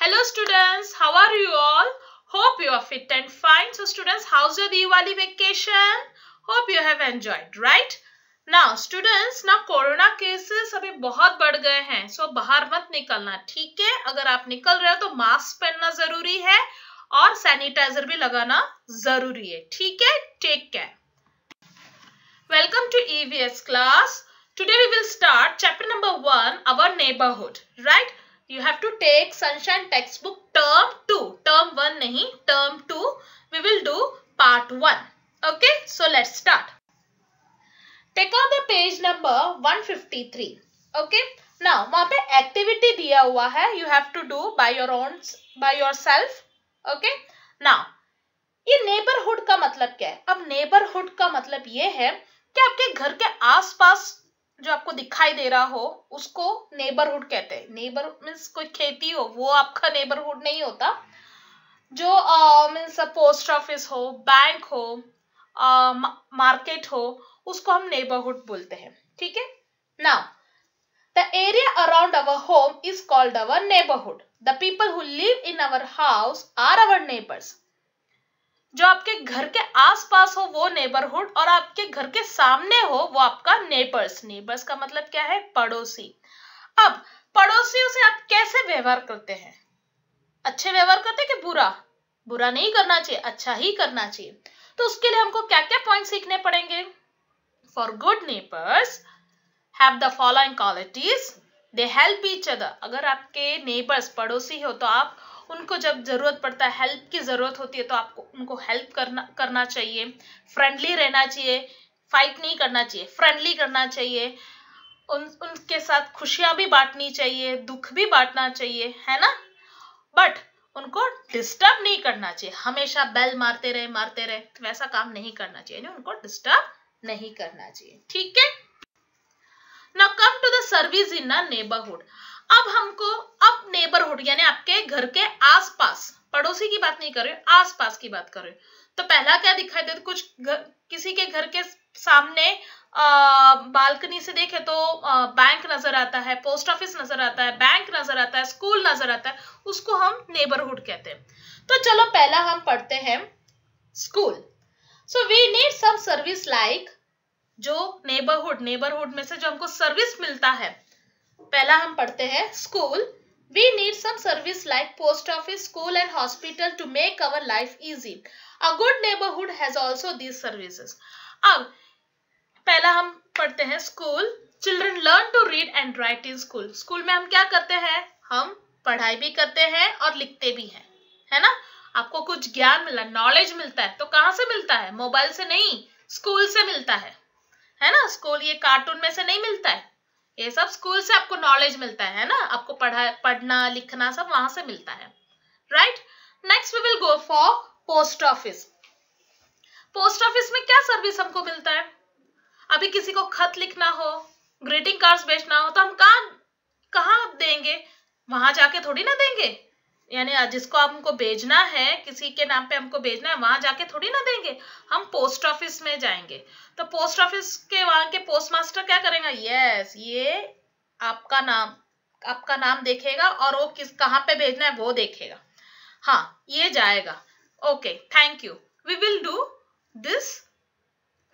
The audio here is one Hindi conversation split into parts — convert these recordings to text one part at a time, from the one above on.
Hello students how are you all hope you are fit and fine so students how's your Diwali vacation hope you have enjoyed right now students now corona cases अभी बहुत बढ़ गए हैं सो बाहर मत निकलना, ठीक है? अगर आप निकल रहे हो तो मास्क पहनना ज़रूरी है और सैनिटाइजर भी लगाना ज़रूरी है, ठीक है? Take care welcome to EVS class today we will start chapter number one our neighbourhood right you have to take sunshine textbook term two term one नहीं term two we will do part one okay so let start take on the page number 153, okay now वहाँ पे एक्टिविटी दिया हुआ है you have to do by your own by yourself okay now ये नेबरहुड का मतलब क्या है? अब नेबरहुड का मतलब ये है कि आपके घर के आसपास जो आपको दिखाई दे रहा हो, उसको नेबरहुड कहते हैं। नेबर मीन्स कोई खेती हो, वो आपका नेबरहुड नहीं होता। जो मीन्स पोस्ट ऑफ़िस हो बैंक हो मार्केट हो, उसको हम नेबरहुड बोलते हैं। ठीक है? Now the area around our home is called our neighbourhood the people who live in our house are our neighbours जो आपके घर के आसपास हो, वो नेबरहुड और आपके घर के सामने हो, वो आपका नेबर्स नेबर्स का मतलब क्या है? पड़ोसी. अब, पड़ोसियों से आप कैसे व्यवहार करते हैं? अच्छे व्यवहार करते कि बुरा? बुरा नहीं करना चाहिए अच्छा ही करना चाहिए. तो उसके लिए हमको क्या क्या पॉइंट सीखने पड़ेंगे? For good neighbours have the following qualities they help each other अगर आपके नेबर्स पड़ोसी हो तो आप उनको जब ज़रूरत पड़ता है हेल्प की ज़रूरत होती है तो आपको, उनको हेल्प करना करना चाहिए। फ्रेंडली रहना चाहिए फाइट नहीं करना चाहिए फ्रेंडली करना चाहिए। उन, उनके साथ खुशियाँ भी बांटनी चाहिए, दुख भी बांटना चाहिए, है ना? बट उनको डिस्टर्ब नहीं करना चाहिए। हमेशा बेल मारते रहे मारते रहे तो वैसा काम नहीं करना चाहिए। नहीं उनको डिस्टर्ब नहीं करना चाहिए। ठीक है? Now come to the service in neighbourhood अब हमको अब नेबरहुड यानी आपके घर के आसपास पड़ोसी की बात नहीं कर रहे आसपास की बात कर रहे तो पहला क्या दिखाई देता कुछ घर, किसी के घर के सामने बालकनी से देखे तो आ, बैंक नज़र आता है पोस्ट ऑफ़िस नज़र आता है बैंक नज़र आता है स्कूल नज़र आता है उसको हम नेबरहुड कहते हैं। तो चलो पहला हम पढ़ते हैं school. So we need some service like जो नेबरहुड नेबरहुड में से जो हमको सर्विस मिलता है पहला हम पढ़ते हैं school. We need some service like post office school and hospital to make our life easy a good neighbourhood has also these services अब पहला हम पढ़ते हैं school children learn to read and write in school school में हम क्या करते हैं? हम पढ़ाई भी करते हैं और लिखते भी हैं। है ना? आपको कुछ ज्ञान मिला नॉलेज मिलता है तो कहाँ से मिलता है? मोबाइल से नहीं स्कूल से मिलता है। है ना? स्कूल ये कार्टून में से नहीं मिलता है। ये सब स्कूल से आपको नॉलेज मिलता है ना? आपको पढ़ा, पढ़ना, लिखना सब वहाँ से मिलता है। Right next we will go for post office post office में क्या सर्विस हमको मिलता है? अभी किसी को खत लिखना हो ग्रीटिंग कार्ड्स बेचना हो तो हम कहा, कहाँ देंगे? वहाँ जाके थोड़ी ना देंगे? यानी जिसको हमको भेजना है, किसी के नाम पे हमको भेजना है, वहाँ जाके थोड़ी ना देंगे। हम पोस्ट ऑफ़िस में जाएँगे। तो पोस्ट ऑफ़िस के, वहाँ के पोस्ट मास्टर क्या करेगा? यस ये आपका नाम आपका नाम देखेगा और वो किस, कहाँ पे भेजना है वो देखेगा। हाँ ये जाएगा। Okay thank you we will do this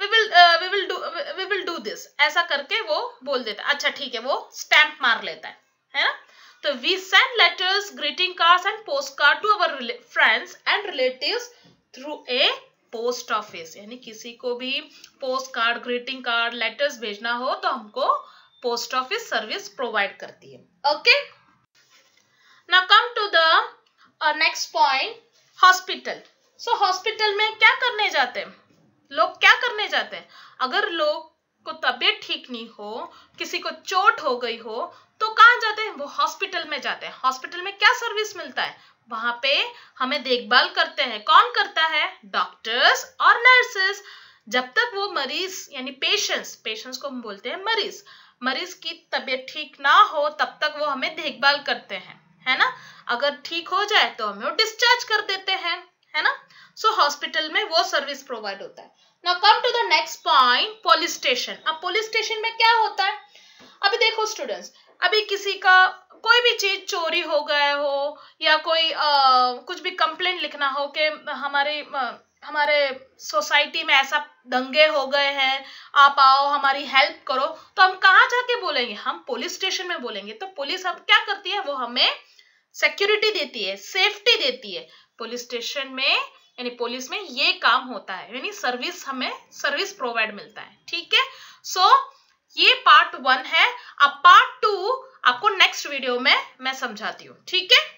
will do this ऐसा करके वो बोल देता है। अच्छा ठीक है, वो स्टैंप मार लेता है। So we send letters, greeting cards and postcard to our friends and relatives through a post office यानी किसी को भी postcard greeting card letters भेजना हो तो हमको पोस्ट ऑफ़िस सर्विस प्रोवाइड करती है। Okay now come to the next point hospital so hospital में क्या करने जाते हैं? लोग क्या करने जाते हैं? अगर लोग को तबीयत ठीक नहीं हो, किसी को चोट हो गई हो तो कहाँ जाते हैं? वो हॉस्पिटल में जाते हैं। हॉस्पिटल में क्या सर्विस मिलता है? वहाँ पे हमें देखभाल करते हैं। कौन करता है? डॉक्टर्स और नर्सेस जब तक वो मरीज़, यानी पेशेंट्स पेशेंट्स को हम बोलते हैं मरीज़ मरीज़ की तबीयत ठीक ना हो, तब तक वो हमें देखभाल करते हैं। है ना? अगर ठीक हो जाए तो हमें वो डिस्चार्ज कर देते हैं। है ना? सो so, हॉस्पिटल में वो सर्विस प्रोवाइड होता है. Now come to the next point police station अब पुलिस स्टेशन में क्या होता है? अभी देखो स्टूडेंट्स अभी किसी का कोई भी चीज़ चोरी हो गया हो या कोई आ, कुछ भी कंप्लेंट लिखना हो कि हमारे हमारे सोसाइटी में ऐसा दंगे हो गए हैं आप आओ हमारी हेल्प करो तो हम कहाँ जाके बोलेंगे? हम पुलिस स्टेशन में बोलेंगे। तो पुलिस अब क्या करती है? वो हमें सिक्योरिटी देती है सेफ्टी देती है। पुलिस स्टेशन में यानी पुलिस में ये काम होता है यानी सर्विस हमें सर्विस प्रोवाइड मिलता है ठीक है? सो so, ये पार्ट वन है। अब पार्ट टू आपको नेक्स्ट वीडियो में मैं समझाती हूँ ठीक है?